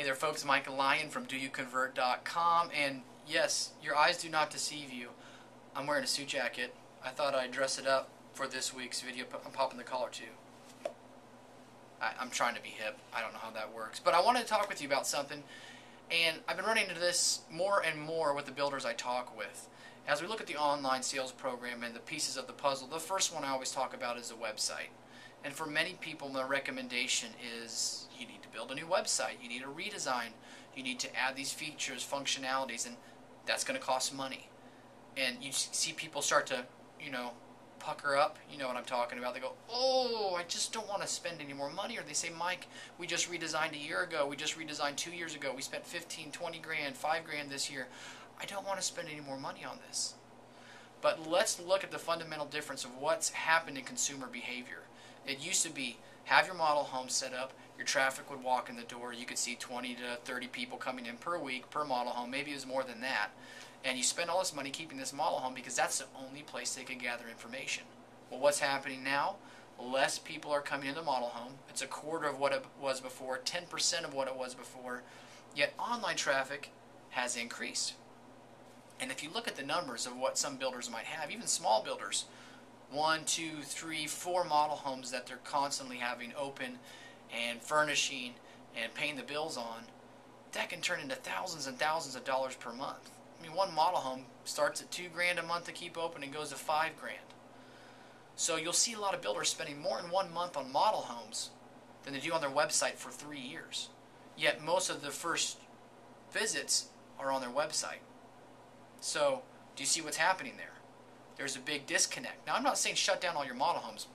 Hey there, folks. Mike Lyon from DoYouConvert.com. And yes, your eyes do not deceive you. I'm wearing a suit jacket. I thought I'd dress it up for this week's video. I'm popping the collar too. I, I'm trying to be hip. I don't know how that works. But I wanted to talk with you about something. And I've been running into this more and more with the builders I talk with. As we look at the online sales program and the pieces of the puzzle, the first one I always talk about is the website. And for many people, my recommendation is you need build a new website, you need a redesign, you need to add these features, functionalities, and that's going to cost money. And you see people start to, you know, pucker up, you know what I'm talking about. They go, oh, I just don't want to spend any more money. Or they say, Mike, we just redesigned a year ago, we just redesigned two years ago, we spent 15, 20 grand, 5 grand this year. I don't want to spend any more money on this. But let's look at the fundamental difference of what's happened in consumer behavior. It used to be have your model home set up, your traffic would walk in the door, you could see 20 to 30 people coming in per week per model home, maybe it was more than that. And you spend all this money keeping this model home because that's the only place they could gather information. Well, what's happening now? Less people are coming into the model home. It's a quarter of what it was before, 10% of what it was before. Yet online traffic has increased. And if you look at the numbers of what some builders might have, even small builders, one, two, three, four model homes that they're constantly having open and furnishing and paying the bills on, that can turn into thousands and thousands of dollars per month. I mean, one model home starts at two grand a month to keep open and goes to five grand. So you'll see a lot of builders spending more in one month on model homes than they do on their website for three years. Yet most of the first visits are on their website. So, do you see what's happening there? There's a big disconnect. Now, I'm not saying shut down all your model homes.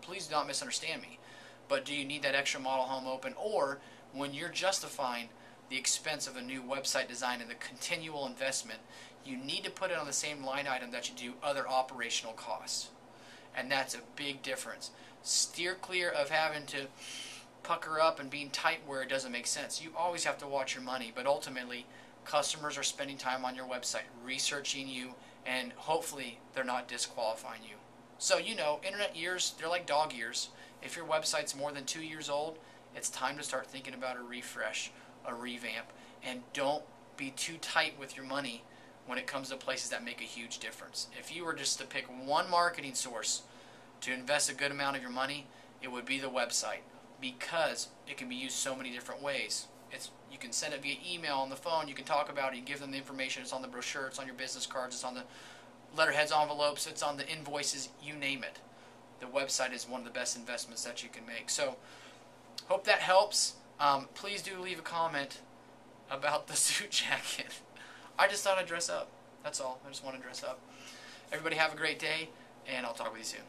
Please do not misunderstand me. But do you need that extra model home open? Or when you're justifying the expense of a new website design and the continual investment, you need to put it on the same line item that you do other operational costs. And that's a big difference. Steer clear of having to pucker up and being tight where it doesn't make sense. You always have to watch your money, but ultimately, customers are spending time on your website, researching you, and hopefully they're not disqualifying you. So, you know, internet years, they're like dog years. If your website's more than two years old, it's time to start thinking about a refresh, a revamp, and don't be too tight with your money when it comes to places that make a huge difference. If you were just to pick one marketing source to invest a good amount of your money, it would be the website because it can be used so many different ways. It's you can send it via email on the phone. You can talk about it. You give them the information. It's on the brochure. It's on your business cards. It's on the letterheads, envelopes. It's on the invoices. You name it. The website is one of the best investments that you can make. So, hope that helps. Um, please do leave a comment about the suit jacket. I just thought I'd dress up. That's all. I just want to dress up. Everybody have a great day, and I'll talk with you soon.